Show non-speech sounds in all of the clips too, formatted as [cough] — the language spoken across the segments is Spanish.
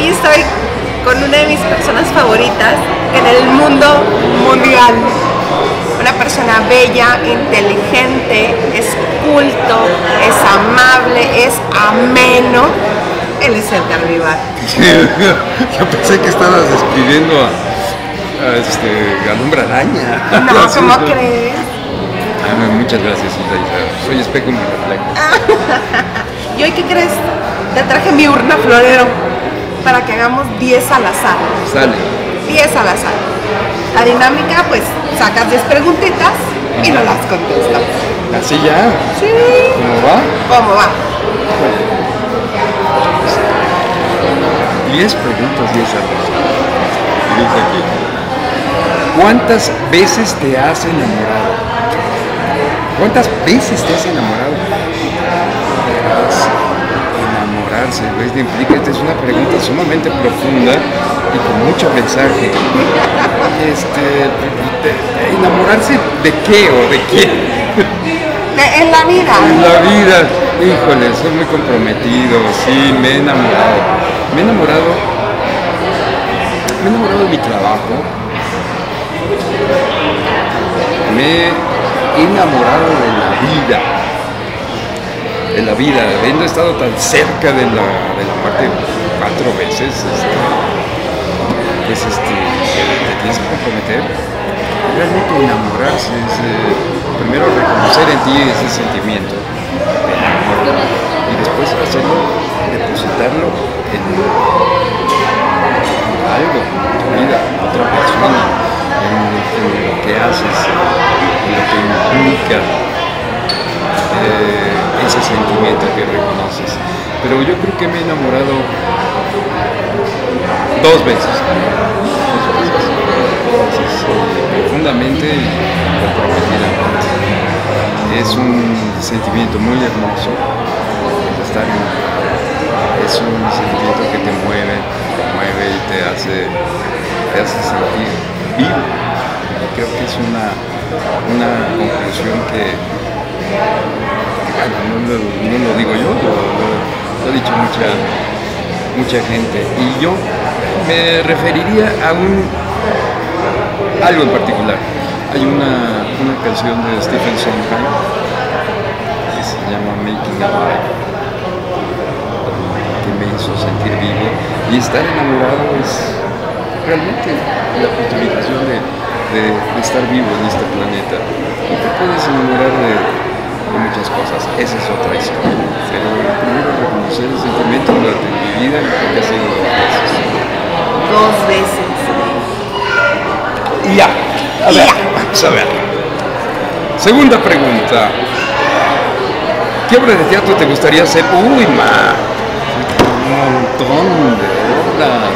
Hoy estoy con una de mis personas favoritas en el mundo mundial. Una persona bella, inteligente, es culto, es amable, es ameno. Él es Edgar Vivar. [laughs] Yo pensé que estabas describiendo a, a este, a Araña. No, [laughs] ¿cómo ¿no? crees? Ah, muchas gracias, Isaías. Soy espejo y reflejo. [laughs] ¿Y hoy qué crees? Te traje mi urna florero para que hagamos 10 al azar. Sale. 10 al azar. La dinámica, pues, sacas 10 preguntitas y no las contestas. Así ya. Sí. ¿Cómo va? ¿Cómo va? 10 preguntas, 10 armas. Dice aquí. ¿Cuántas veces te has enamorado? ¿Cuántas veces te has enamorado? ¿Ves? Implica, esta es una pregunta sumamente profunda y con mucho mensaje. Este, de- de- ¿Enamorarse de qué o de quién? De- en la vida. En la vida, híjole, soy muy comprometido, sí, me he enamorado. Me he enamorado, me he enamorado de mi trabajo. Me he enamorado de la vida. De la vida, habiendo estado tan cerca de la, de la muerte cuatro veces, este, pues este, te tienes que comprometer. Realmente enamorarse es eh, primero reconocer en ti ese sentimiento y después hacerlo, depositarlo en algo, en tu vida, en otra persona, en, en lo que haces, en lo que implica eh, ese sentimiento que reconoces. Pero yo creo que me he enamorado dos veces. Dos veces. Entonces, eh, profundamente comprometidamente. Es un sentimiento muy hermoso estar es un sentimiento que te mueve, te mueve y te hace, te hace sentir vivo. Creo que es una, una conclusión que, no, lo- digo yo, lo, ha dicho mucha, mucha gente. Y yo me referiría a un algo en particular. Hay una, una canción de Stephen Sondheim que se llama Making a Life que me hizo sentir vivo y estar enamorado es realmente la justificación de, estar vivo en este planeta. Y te puedes enamorar de muchas cosas, esa es otra historia. Pero primero reconocer el sentimiento durante mi vida que ha sido dos veces. Dos veces. Y ya, a ver, vamos a ver. Segunda pregunta. ¿Qué obra de teatro te gustaría hacer? Uy, ma. Un montón de obras.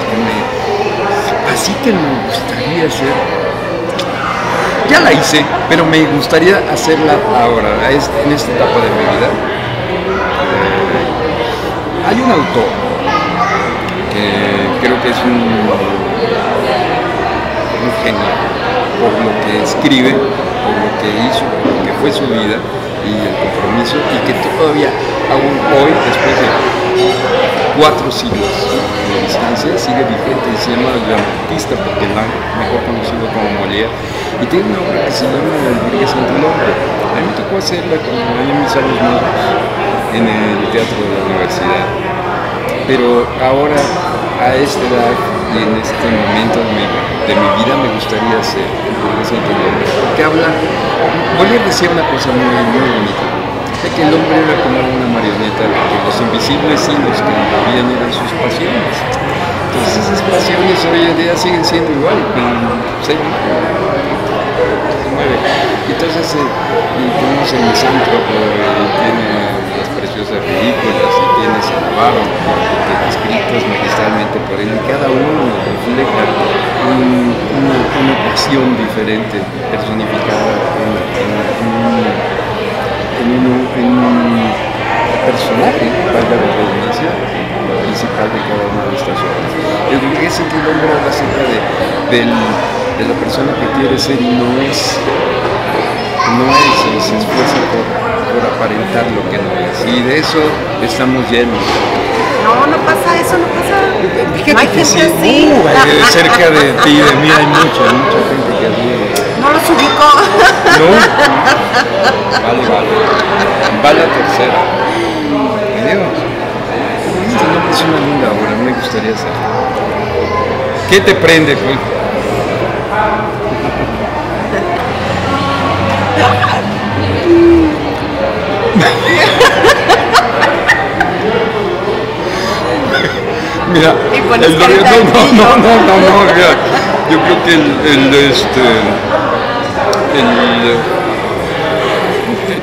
Así que me gustaría hacer. Ya la hice, pero me gustaría hacerla ahora, en esta etapa de mi vida. Eh, hay un autor que creo que es un un genio por lo que escribe, por lo que hizo, por lo que fue su vida y el compromiso y que todavía aún hoy, después de cuatro siglos de distancia, sigue vigente y se llama Jean Baptiste Poquelin, mejor conocido como Molière, y tiene una obra que se llama El burgués ante el hombre. A mí me tocó hacerla cuando en mis años nuevos en el teatro de la universidad pero ahora a esta edad y en este momento de mi, vida me gustaría hacer el burgués ante el hombre, porque habla, voy a decir una cosa muy bonita, que el hombre era como una marioneta, que los invisibles hilos que lo movían eran sus pasiones. Entonces esas pasiones hoy en día siguen siendo igual, humano se mueve. Entonces eh, el misántropo, y tiene las preciosas ridículas, y tienes el avaro, que escritos magistralmente por él, y cada uno refleja un- una, pasión diferente, personificada en, en- en un- en un personaje, valga la redundancia, principal de cada una de estas obras. El que el hombre habla acerca de, de la persona que quiere ser y no es, no es, y se esfuerza por, por aparentar lo que no es. Y de eso estamos llenos. No, no pasa eso, no pasa. Fíjate hay que gente sí, así. uh, eh, cerca de ti y de mí hay mucha, mucha gente que así. Los ubico. No. Vale, vale. Va la tercera. Adiós. Es una linda obra, me gustaría saber. ¿Qué te prende, pues? Mira, el no, no, no, no, no, mira, yo creo que el, el este,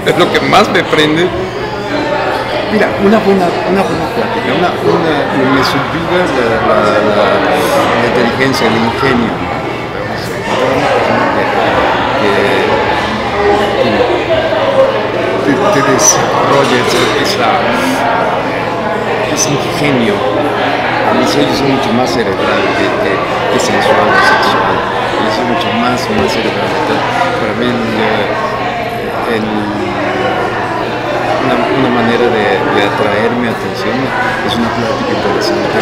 es lo que más me prende. Mira, una buena, una buena plática, una, una, me subviva la, la, inteligencia, el ingenio. Persona que, que, te, desarrolle esa, ese ingenio. A mí soy, mucho más cerebral que, que, que sensual sexual. Soy mucho más, más cerebral. Entonces, para mí el, eh, una, manera de, de atraer mi atención es una plática interesante.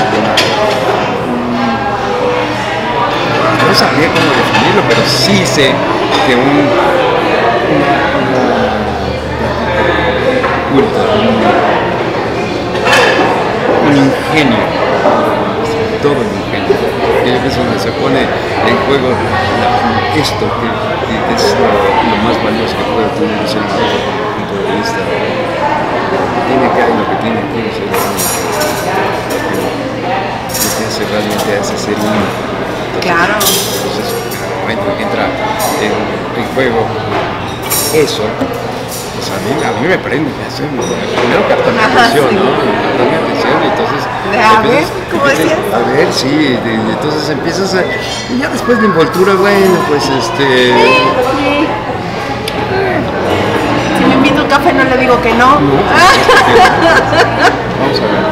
no sabía cómo definirlo, pero sí sé que un, un eso, pues a mí, a mí me prende, me me- primero capta mi Ajá, atención. ¿no? Mi atención y entonces... A ver, ¿cómo decías? A ver, sí, de- entonces empiezas a... Y ya después de envoltura, bueno, pues este... Si me invito un café no le digo que no. no, pues, este, vamos a ver.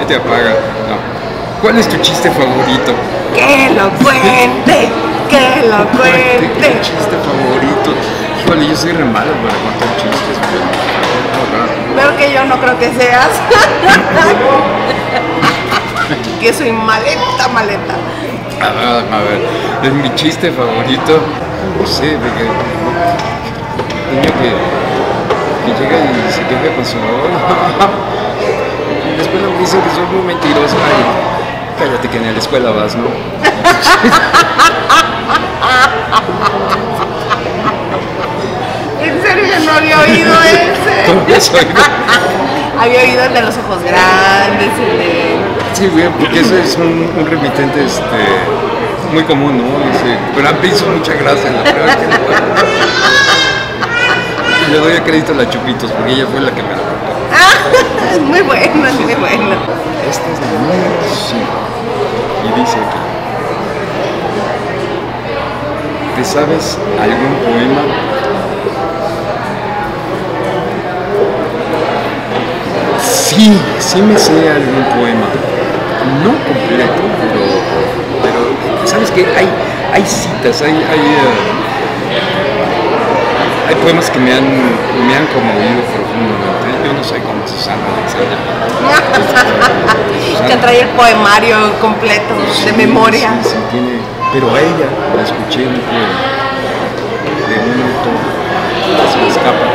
¿Qué te apaga? No. ¿Cuál es tu chiste favorito? Que lo cuente, que ¿Tu cuente. chiste favorito? Híjole, yo soy re malo para contar chistes. pero- Veo que yo no creo que seas. [laughs] que soy maleta, maleta. Ah, a ver, es mi chiste favorito. No sé, de que. Niño que, que llega y se queja con su mamá. [laughs] Después me dicen que soy muy mentiroso. Ay, cállate que a la escuela vas, ¿no? [laughs] En serio, yo no había oído ese. [laughs] [laughs] Había oído el de los ojos grandes, el de. Sí, güey, porque eso es un, un remitente este, muy común, ¿no? Pero me hizo mucha gracia la prueba que le doy el crédito a la Chupitos porque ella fue la que me lo contó. Ah, [laughs] es muy bueno, muy bueno. Esta es la 5. Y dice aquí. ¿Te sabes algún poema? Sí, sí me sé algún poema. No completo, pero, pero sabes que hay, hay citas, hay, hay, eh, hay poemas que me han, me han conmovido profundamente. Yo no soy como Susana Alexander. [laughs] Que trae el poemario completo de memoria. Sí, sí, tiene, pero a ella la escuché de un autor se me escapa.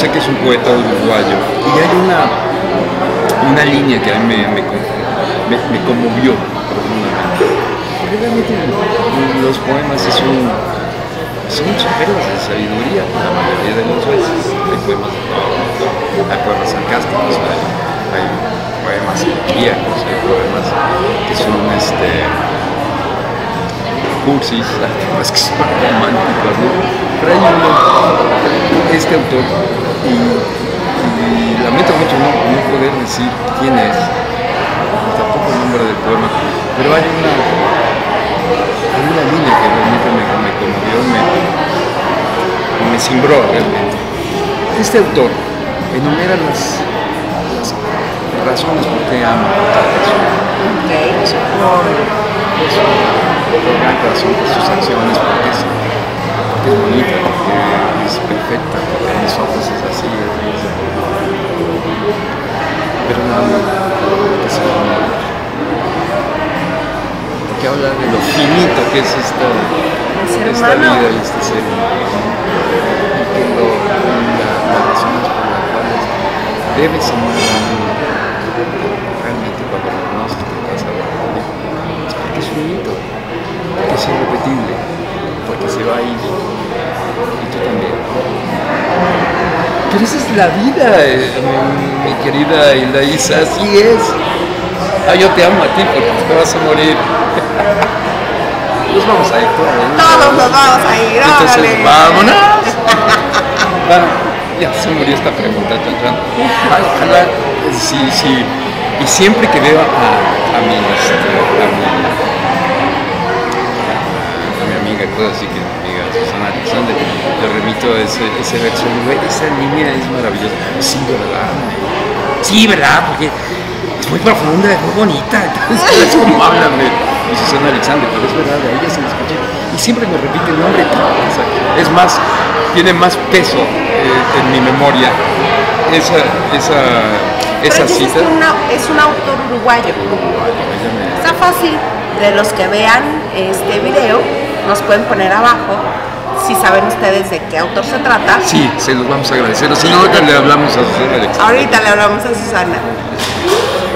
Sé que es un poeta uruguayo y hay una, una línea que a mí me, me, con- me, me conmovió profundamente. Realmente los poemas es un, son perlas de sabiduría la mayoría de las veces. Hay poemas hay poemas sarcásticos, hay poemas elegíacos, hay poemas que son este, cursis, [laughs] hay poemas que son románticos. Pero hay uno, este autor, y, lamento mucho no, poder decir quién es, tampoco el nombre del poema, pero hay una, hay una línea que realmente me, me conmovió, me, me cimbró realmente. Este autor enumera las razones por qué ama a otra persona. Ok. Por, por su gran corazón por sus acciones, porque es, porque es bonita, porque es perfecta, porque a mis ojos es así. es- pero nada, que se. Porque habla de lo finito que es esta, ser esta humano. vida y este ser humano. Y que lo, la, las razones por las cuales debes amar a alguien realmente cuando lo conoces te vas a dar es porque es finito, porque es irrepetible, porque se va a ir. Y tú también. Pero esa es la vida, eh, mi, mi querida Ilaísa, así es. Ah, yo te amo a ti porque te vas a morir. Nos vamos a ir todos. ¿no? Todos nos vamos a ir, Entonces, órale. vámonos. Bueno, ya se murió esta pregunta, chan. Ojalá, sí, sí. Y siempre que veo a, a mi, este, a mi, a decir que amiga Susana Alexander, le remito ese, ese verso, "Güey, esa niña es maravillosa. Sí, ¿verdad? Sí, ¿verdad? Porque es muy profunda, es muy bonita. Entonces, [laughs] es como hablan de, de Susana Alexander, pero es verdad, a ella se la escuché. Y siempre me repite el nombre. o sea, es más, tiene más peso eh, en mi memoria esa, esa, esa cita. una- es un autor uruguayo. Me- Está fácil. De los que vean este video, nos pueden poner abajo si saben ustedes de qué autor se trata. Sí, se los vamos a agradecer. Si no, ahorita le hablamos a Susana. Ahorita le hablamos a Susana.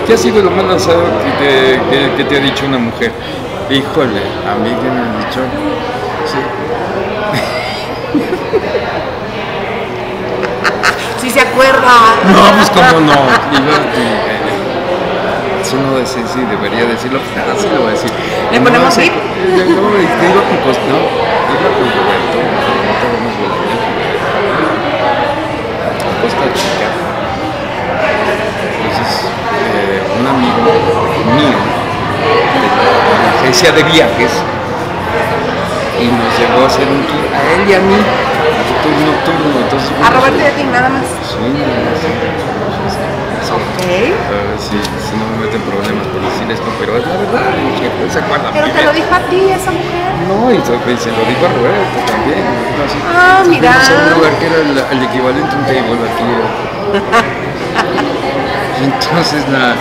¿Qué ha sido lo más lanzado que te, que- que te ha dicho una mujer? Híjole, a mí que me han dicho. Sí. [laughs] Si se acuerda. No, pues cómo no. Yo, y, eh, si sí, debería decirlo, pues nada, sí lo voy a decir. ¿Le No, ponemos sí, bip? No, iba con Costa, no, iba con Roberto, no te vamos a ver. Costa Chica. Entonces, eh, un amigo mío de la agencia de viajes y nos llevó a hacer un tour a él y a mí, un tour nocturno. Entonces, A Roberto y a ti nada más. Sí, no, sí, sí, sí. Ok. A ver si, si no me meten problemas por decir esto, pero es la verdad, que se acuerda Pero te lo dijo a ti esa mujer. No, y se lo dijo a Roberto también. ¿no? Así. Ah, mira. Un lugar que era el, el equivalente a un table aquí. Y [laughs] entonces la,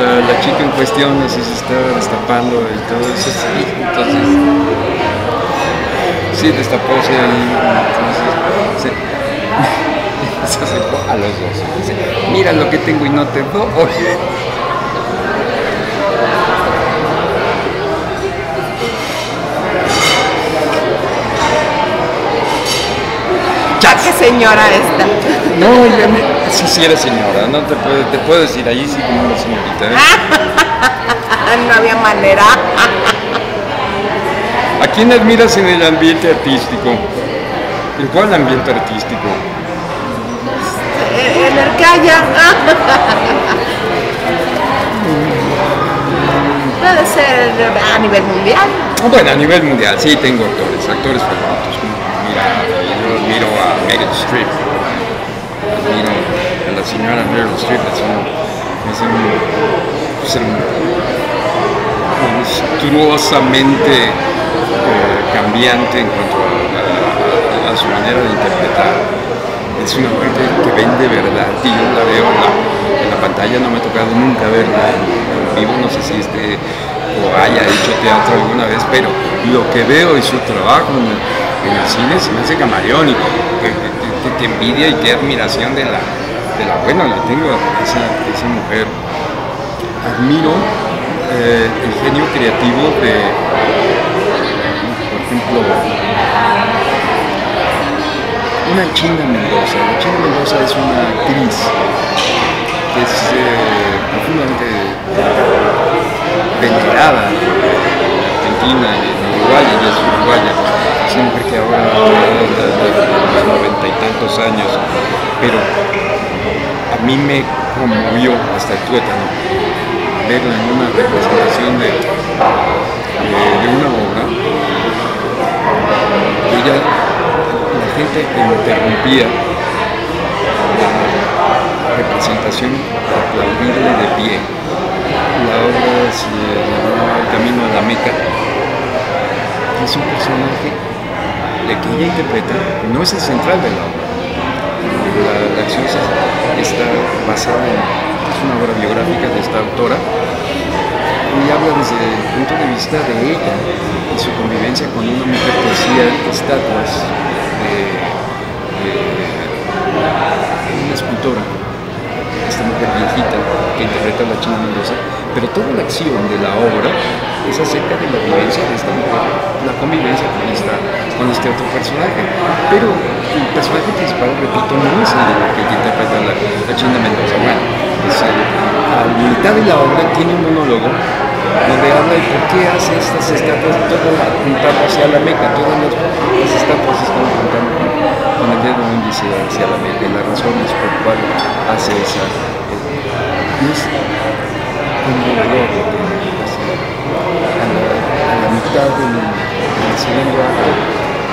la, la chica en cuestión así se estaba destapando y todo eso. Sí, entonces, sí, destapóse ahí. Entonces, se, [laughs] se acercó a los dos. Dice, mira lo que tengo y no te doy. ¿A qué señora esta? No, ya me... Sí, sí eres señora, no te puedo, te puedo decir, allí sí como una señorita. ¿eh? [laughs] no había manera. ¿A quién admiras en el ambiente artístico? ¿En cuál ambiente artístico? Eh, En el que haya. Puede ser a nivel mundial. Bueno, a nivel mundial, sí tengo actores, actores favoritos. Mira, a Meryl Streep, admiro a la señora Meryl Streep, es un, es un, es un monstruosamente eh, cambiante en cuanto a, su manera de interpretar. Es una mujer que, vende verdad y yo la veo en la, en la pantalla, no me ha tocado nunca verla en vivo, no sé si este o haya hecho teatro alguna vez, pero lo que veo y su trabajo en el, cine se me hace camaleónico, que, que- envidia y qué admiración de la, de la buena la tengo, esa, esa mujer admiro eh, el genio creativo de, por ejemplo, una China Mendoza. La China Mendoza es una actriz que es eh, profundamente venerada en Argentina y en Uruguay, ella es uruguaya. Es una mujer que ahora tiene los años, pero a mí me conmovió hasta el tuétano verla en una representación de, una obra que ella, la gente interrumpía la representación para aplaudirle de pie. La obra se El Camino a la Meca es un personaje de que ella interpreta, no es el central de la obra. La, acción está basada en, es una obra biográfica de esta autora y habla desde el punto de vista de ella y su convivencia con una mujer que hacía estatuas de, de una escultora, esta mujer viejita que interpreta a la China Mendoza, pero toda la acción de la obra es acerca de la vivencia de esta mujer, la convivencia con, este otro personaje. Pero el personaje principal, repito, no es el que interpreta la, la China Mendoza. Bueno, es el, a la mitad de la obra tiene un monólogo donde habla de por qué hace estas estatuas, todo apuntando hacia la Meca, todas las, las estatuas están apuntando con, el dedo índice hacia la Meca, y las razones por cuál hace esa. Eh, es. A la, mitad del, del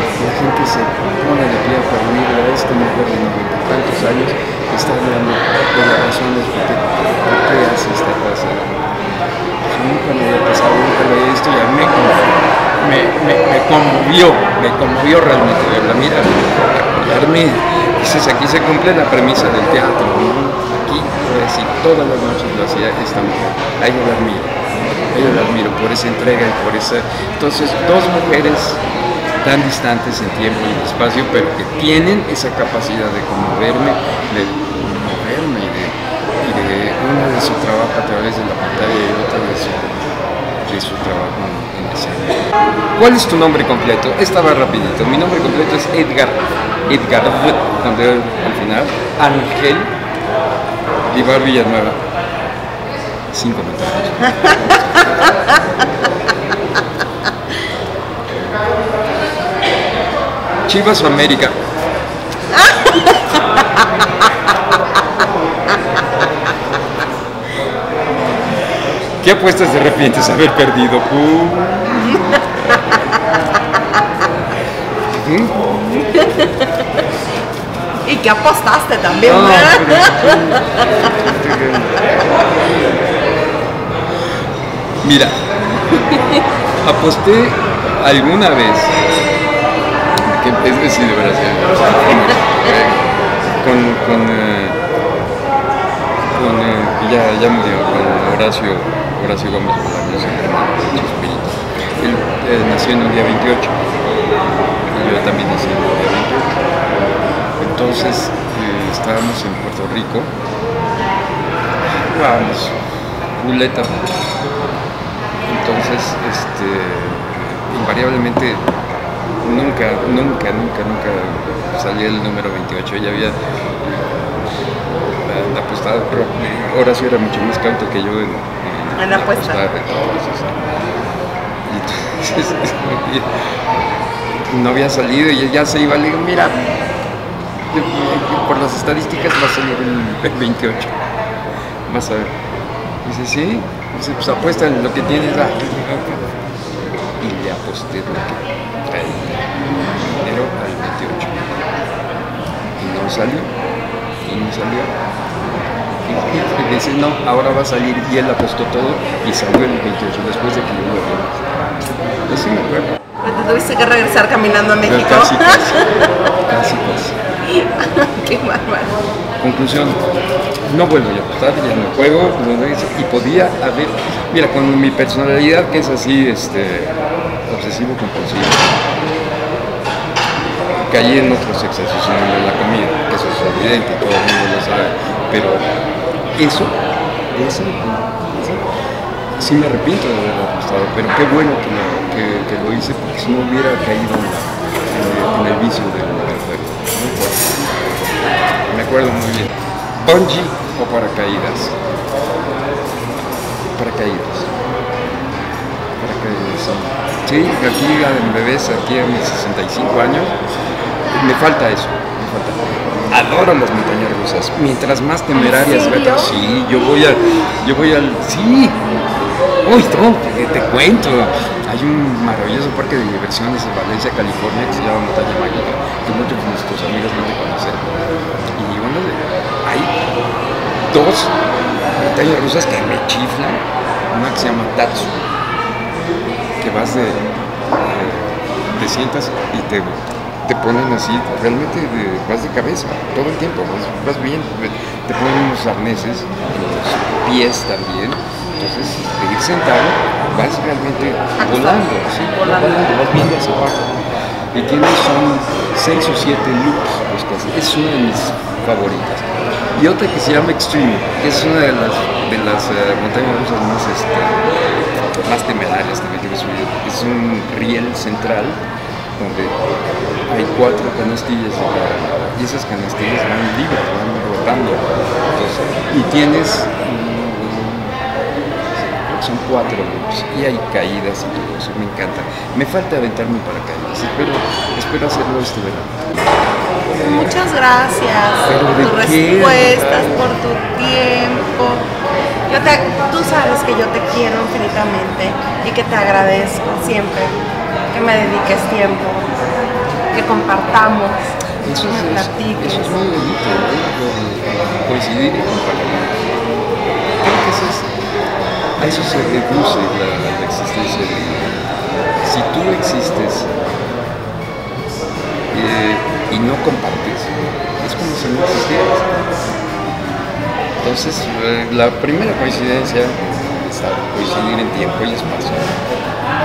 la gente se pone de pie para unir a esta mujer de noventa tantos años que está hablando de las razones por qué, hace esta cosa nunca me había pasado, nunca lo había visto y a mí me, me, me, conmovió, me conmovió realmente verla. Mira, acordarme, dices, aquí se cumple la premisa del teatro, ¿no? Aquí, decir, todas las noches lo hacía esta mujer, a ella la admiro, a ella la admiro por esa entrega y por esa... Entonces, dos mujeres tan distantes en tiempo y en espacio, pero que tienen esa capacidad de conmoverme, de conmoverme y de una de su trabajo a través de la pantalla y otra de su, de su trabajo en, en escena. ¿Cuál es tu nombre completo? Esta va rapidito. Mi nombre completo es Edgar, Edgar, donde al final, Ángel Vivar Villanueva. Sin comentarios. [laughs] Chivas o América. ¿Qué apuestas te arrepientes de haber perdido? Uh. y que apostaste también, No, Mira, aposté alguna vez, es decir, de verdad, eh, con, con, eh, con eh, ya, ya murió, con Horacio, Horacio Gómez Bolaños, de. Él eh, nació en el día 28, y yo también nací en el día 28. Entonces eh, estábamos en Puerto Rico, vamos, ruleta. Entonces, este, invariablemente, nunca, nunca, nunca, nunca salía el número 28. Ya había eh, apostado, pero Horacio era mucho más cauto que yo en, En la apuesta. entonces, entonces, [laughs] no había salido y ya se iba, le digo, mira, por las estadísticas va a salir el 28. Vas a ver. Dice, sí. Dice, pues apuesta en lo que tienes. Ah, y le aposté lo que el dinero al 28. Y no salió. Y no salió. Y, y [laughs] dice, no, ahora va a salir. Y él apostó todo y salió el 28 después de que yo lo. Así me acuerdo. Te tuviste que regresar caminando a Pero México. casi, casi. [laughs] Casi, casi. [laughs] Qué bárbaro. Conclusión, no vuelvo a apostar, ya no juego, no y podía haber, mira, con mi personalidad que es así, este, obsesivo compulsivo, caí en otros excesos, en la comida, evidente, todo el mundo lo sabe, pero eso, eso, sí me arrepiento de haber apostado, pero qué bueno que lo, que, lo hice, porque si no hubiera caído en, en el, en el vicio del, juego. Me acuerdo muy bien. Bungee o paracaídas. Paracaídas. Paracaídas. Sí, aquí mi bebés, aquí a mis 65 años, me falta eso. Me falta. Adoro las montañas rusas. Mientras más temerarias. Sí, yo voy al. Yo voy al. Sí. Uy, no, te, te cuento. Hay un maravilloso parque de diversiones en Valencia, California, que se llama Montaña Mágica, que muchos de nuestros amigos no te conocen. Y bueno, hay dos montañas rusas que me chiflan. Una que se llama Tatsu, que vas de, de te sientas y te, te ponen así, realmente de- vas de cabeza todo el tiempo, vas, vas bien, te ponen unos arneses, en los pies también, entonces de ir sentado vas realmente volando, ¿sí? Volando. vas viendo hacia abajo. Y tienes son seis o siete loops, los que haces. es una de mis favoritas. Y otra que se llama Extreme, que es una de las, de las eh, montañas rusas más, este, más temerarias también que he subido. Es un riel central donde hay cuatro canastillas de y esas canastillas van libres, van rotando. Entonces, y tienes mm, son cuatro loops y hay caídas y todo eso, me encanta. Me falta aventarme para caídas, espero, espero hacerlo este verano. Muchas gracias ¿Pero por tus respuestas, por tu tiempo. Yo te, tú sabes que yo te quiero infinitamente y que te agradezco siempre que me dediques tiempo, que compartamos, Eso que me es, es- platiques. eso es muy bonito, de coincidir y compartir. Creo que eso es, a eso se reduce la, la existencia de Si tú existes eh, y no compartes, es como si no existieras. Entonces, eh, la primera coincidencia es coincidir en tiempo y espacio,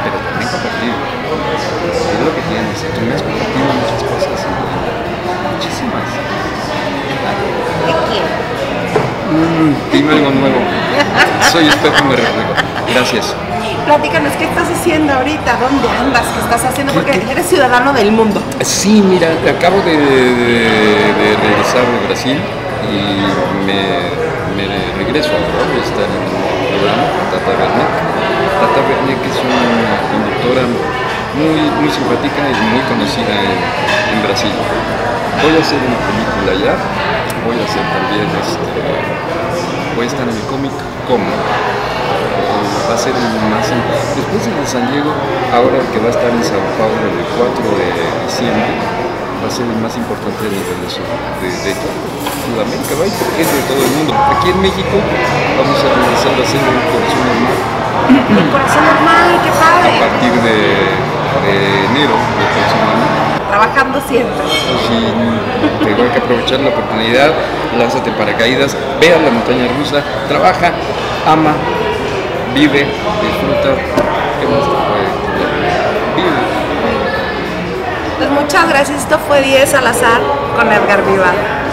pero compartir. Es lo que tienes, y tú me has compartido muchas cosas, muchísimas. Te quiero. Mm, dime algo nuevo. Soy espejo, me reflejo. Gracias. Platícanos, ¿qué estás haciendo ahorita? ¿Dónde andas? ¿Qué estás haciendo? Porque eres ciudadano del mundo. Sí, mira, acabo de, de- de regresar de Brasil y me, me regreso a un programa Tata Werneck. Tata Werneck es una conductora muy, muy simpática y muy conocida en, en Brasil. Voy a hacer una película allá, voy a hacer también, este, voy a estar en el cómic como va a ser el más después de San Diego ahora el que va a estar en Sao Paulo el 4 de diciembre va a ser el más importante a nivel de, de, de Sudamérica a ir gente de todo el mundo aquí en México vamos a empezar a hacer un corazón normal El corazón normal, qué a padre. partir de, de enero del próximo año Trabajando siempre. si tengo que aprovechar la oportunidad, lánzate paracaídas, ve a la montaña rusa, trabaja, ama, vive, disfruta. ¿Qué más te puede Pues muchas gracias. Esto fue 10 al azar con Edgar Vivar.